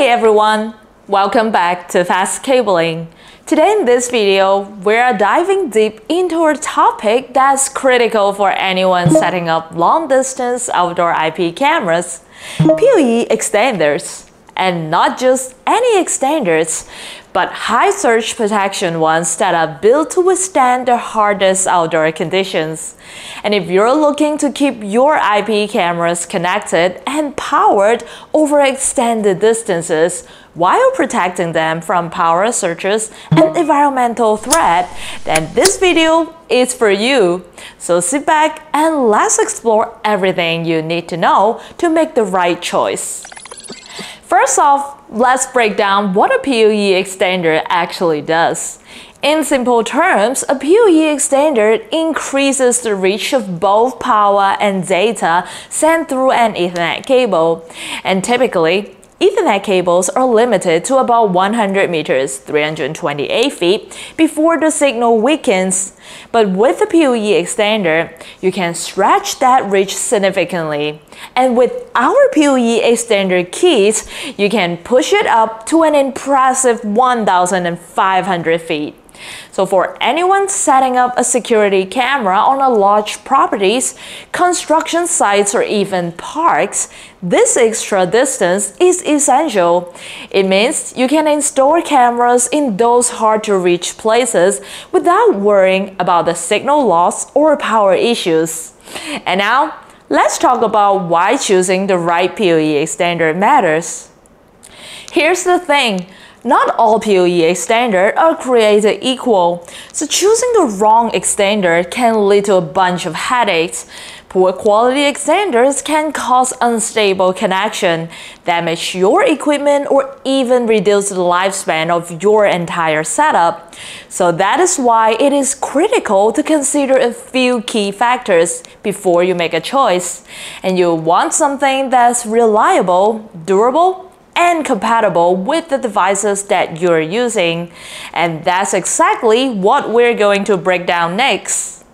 Hey everyone! Welcome back to Fast Cabling. Today in this video, we're diving deep into a topic that's critical for anyone setting up long-distance outdoor IP cameras, PoE extenders. And not just any extenders, but high surge protection ones that are built to withstand the hardest outdoor conditions. And if you're looking to keep your IP cameras connected and powered over extended distances while protecting them from power surges and environmental threat, then this video is for you. So sit back and let's explore everything you need to know to make the right choice. First off, let's break down what a PoE extender actually does. In simple terms, a PoE extender increases the reach of both power and data sent through an Ethernet cable. And typically, Ethernet cables are limited to about 100 meters 328 feet before the signal weakens. But with the PoE extender, you can stretch that reach significantly. And with our PoE extender kits, you can push it up to an impressive 1,500 feet. So for anyone setting up a security camera on a large properties, construction sites or even parks, this extra distance is essential. It means you can install cameras in those hard to reach places without worrying about the signal loss or power issues. And now, let's talk about why choosing the right PoE extender matters. Here's the thing, not all PoE extenders are created equal, so choosing the wrong extender can lead to a bunch of headaches. Poor quality extenders can cause unstable connection, damage your equipment, or even reduce the lifespan of your entire setup. So that is why it is critical to consider a few key factors before you make a choice. And you want something that's reliable, durable, and compatible with the devices that you're using. And that's exactly what we're going to break down next.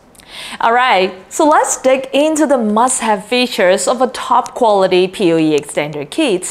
Alright, so let's dig into the must-have features of a top quality PoE extender kit.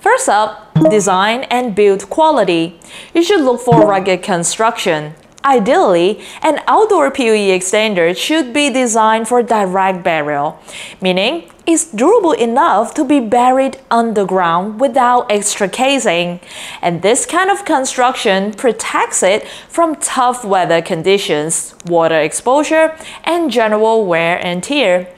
First up, design and build quality. You should look for rugged construction. Ideally, an outdoor PoE extender should be designed for direct burial, meaning it's durable enough to be buried underground without extra casing. And this kind of construction protects it from tough weather conditions, water exposure, and general wear and tear.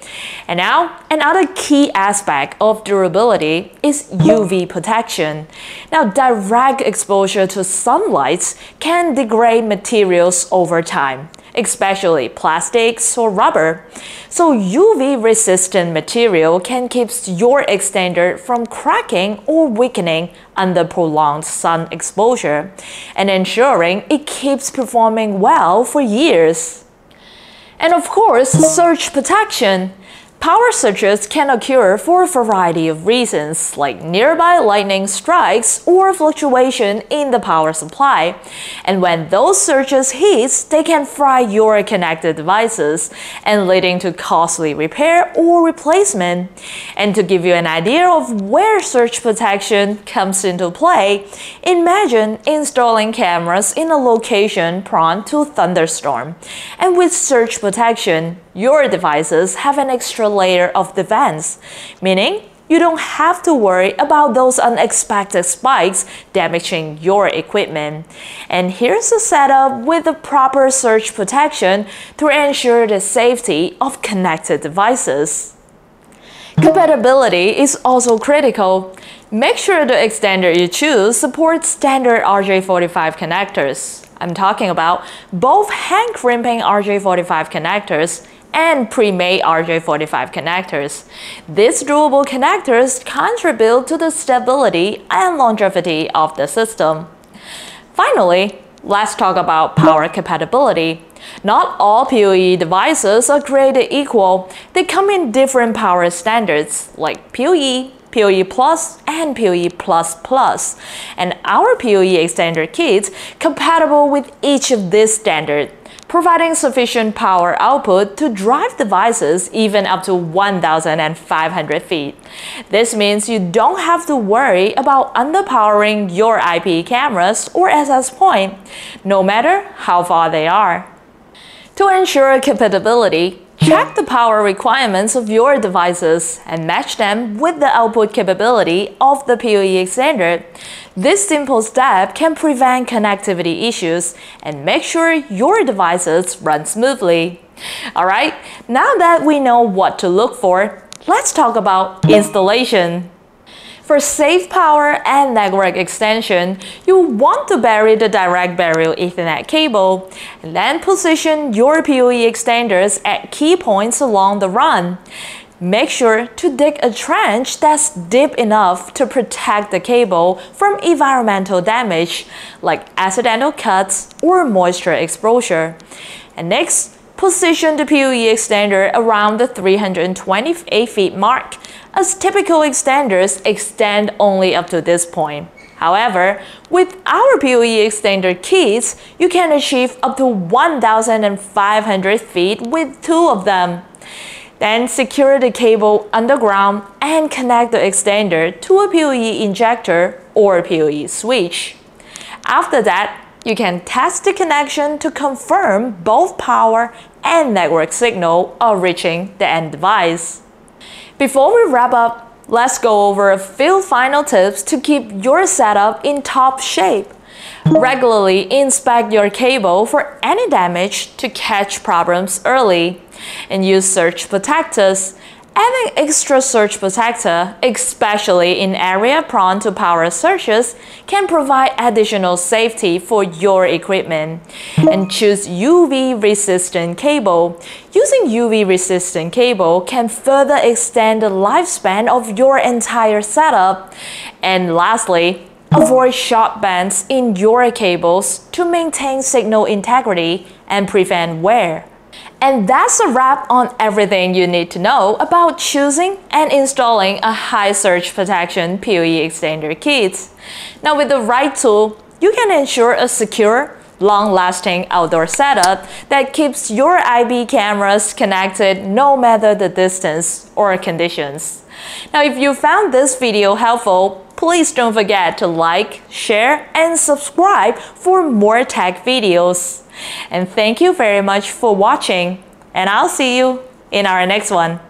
And now, another key aspect of durability is UV protection. Now, direct exposure to sunlight can degrade materials over time especially plastics or rubber. So UV resistant material can keep your extender from cracking or weakening under prolonged sun exposure and ensuring it keeps performing well for years. And of course, surge protection. Power surges can occur for a variety of reasons, like nearby lightning strikes or fluctuation in the power supply. And when those surges hit, they can fry your connected devices and leading to costly repair or replacement. And to give you an idea of where surge protection comes into play, imagine installing cameras in a location prone to thunderstorm. And with surge protection, your devices have an extra layer of defense, meaning you don't have to worry about those unexpected spikes damaging your equipment. And here's a setup with the proper surge protection to ensure the safety of connected devices. Compatibility is also critical. Make sure the extender you choose supports standard RJ45 connectors. I'm talking about both hand crimping RJ45 connectors and pre-made RJ45 connectors. These durable connectors contribute to the stability and longevity of the system. Finally, let's talk about power compatibility. Not all PoE devices are created equal. They come in different power standards like PoE, PoE Plus, and PoE Plus Plus. And our PoE extender kits compatible with each of these standards providing sufficient power output to drive devices even up to 1,500 feet. This means you don't have to worry about underpowering your IP cameras or access point, no matter how far they are. To ensure compatibility, Check the power requirements of your devices and match them with the output capability of the PoE extender. This simple step can prevent connectivity issues and make sure your devices run smoothly. Alright, now that we know what to look for, let's talk about installation. For safe power and network extension, you want to bury the direct burial Ethernet cable, and then position your PoE extenders at key points along the run. Make sure to dig a trench that's deep enough to protect the cable from environmental damage, like accidental cuts or moisture exposure. And next, position the PoE extender around the 328 feet mark as typical extenders extend only up to this point. However, with our PoE extender kits, you can achieve up to 1,500 feet with two of them. Then secure the cable underground and connect the extender to a PoE injector or PoE switch. After that, you can test the connection to confirm both power and network signal are reaching the end device. Before we wrap up, let's go over a few final tips to keep your setup in top shape. Regularly inspect your cable for any damage to catch problems early, and use surge protectors Adding extra surge protector, especially in area prone to power surges, can provide additional safety for your equipment. And choose UV resistant cable. Using UV resistant cable can further extend the lifespan of your entire setup. And lastly, Avoid sharp bends in your cables to maintain signal integrity and prevent wear. And that's a wrap on everything you need to know about choosing and installing a high surge protection PoE extender kit. Now with the right tool, you can ensure a secure, long-lasting outdoor setup that keeps your IP cameras connected no matter the distance or conditions. Now if you found this video helpful, please don't forget to like, share, and subscribe for more tech videos. And thank you very much for watching, and I'll see you in our next one.